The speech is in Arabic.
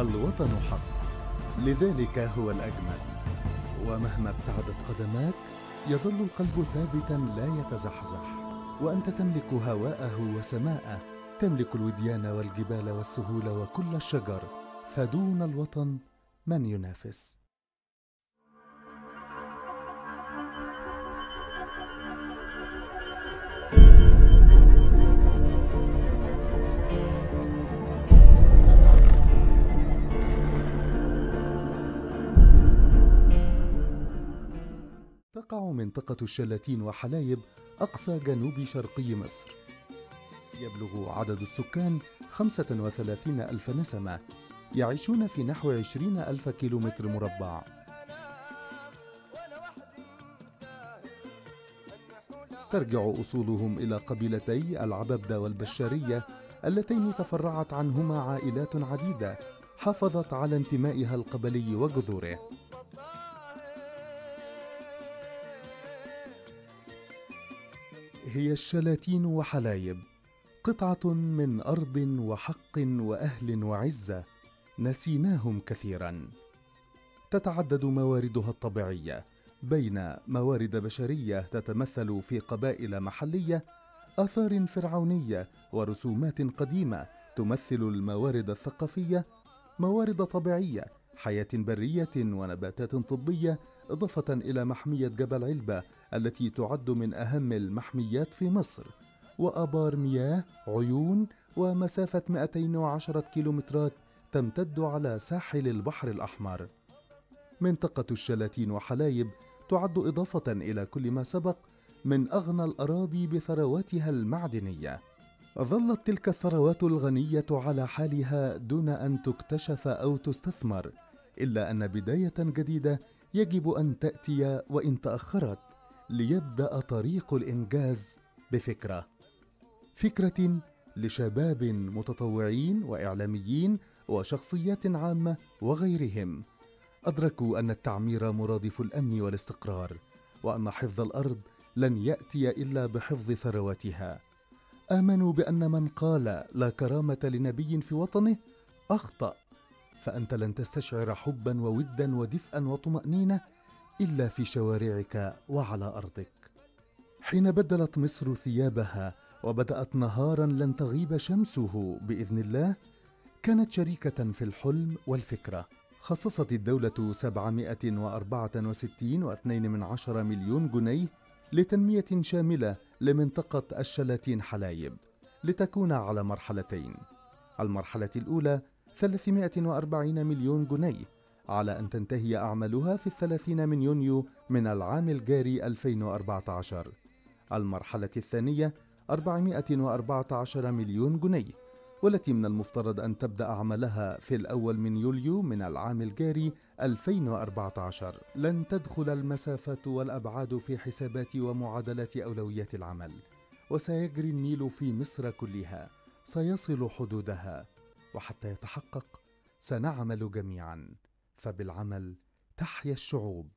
الوطن حق. لذلك هو الأجمل. ومهما ابتعدت قدماك يظل القلب ثابتا لا يتزحزح. وأنت تملك هواءه وسماءه تملك الوديان والجبال والسهول وكل الشجر. فدون الوطن من ينافس؟ تقع منطقة الشلاتين وحلايب أقصى جنوب شرقي مصر. يبلغ عدد السكان 35 ألف نسمة يعيشون في نحو 20 ألف كيلومتر مربع. ترجع أصولهم إلى قبيلتي العببدة والبشارية اللتين تفرعت عنهما عائلات عديدة حافظت على انتمائها القبلي وجذوره. هي الشلاتين وحلايب قطعة من أرض وحق وأهل وعزة نسيناهم كثيرا. تتعدد مواردها الطبيعية. بين موارد بشرية تتمثل في قبائل محلية آثار فرعونية ورسومات قديمة تمثل الموارد الثقافية موارد طبيعية حياة برية ونباتات طبية إضافة إلى محمية جبل علبة التي تعد من أهم المحميات في مصر. وآبار مياه عيون ومسافة 210 كيلومترات تمتد على ساحل البحر الأحمر. منطقة الشلاتين وحلايب تعد إضافة إلى كل ما سبق من أغنى الأراضي بثرواتها المعدنية. ظلت تلك الثروات الغنية على حالها دون أن تكتشف أو تستثمر. إلا أن بداية جديدة يجب أن تأتي وإن تأخرت ليبدأ طريق الإنجاز بفكرة. فكرة لشباب متطوعين وإعلاميين وشخصيات عامة وغيرهم. أدركوا أن التعمير مرادف الأمن والاستقرار وأن حفظ الأرض لن يأتي إلا بحفظ ثرواتها. آمنوا بأن من قال لا كرامة لنبي في وطنه أخطأ. فأنت لن تستشعر حبا وودا ودفئا وطمأنينة إلا في شوارعك وعلى أرضك. حين بدلت مصر ثيابها وبدأت نهارا لن تغيب شمسه بإذن الله كانت شريكة في الحلم والفكرة. خصصت الدولة 764 واثنين من عشر مليون جنيه لتنمية شاملة لمنطقة الشلاتين حلايب لتكون على مرحلتين. المرحلة الأولى 340 مليون جنيه على أن تنتهي أعمالها في الثلاثين من يونيو من العام الجاري 2014 المرحلة الثانية 414 مليون جنيه والتي من المفترض أن تبدأ عملها في الأول من يوليو من العام الجاري 2014 لن تدخل المسافة والأبعاد في حسابات ومعادلات أولويات العمل وسيجري النيل في مصر كلها سيصل حدودها. وحتى يتحقق سنعمل جميعا. فبالعمل تحيا الشعوب.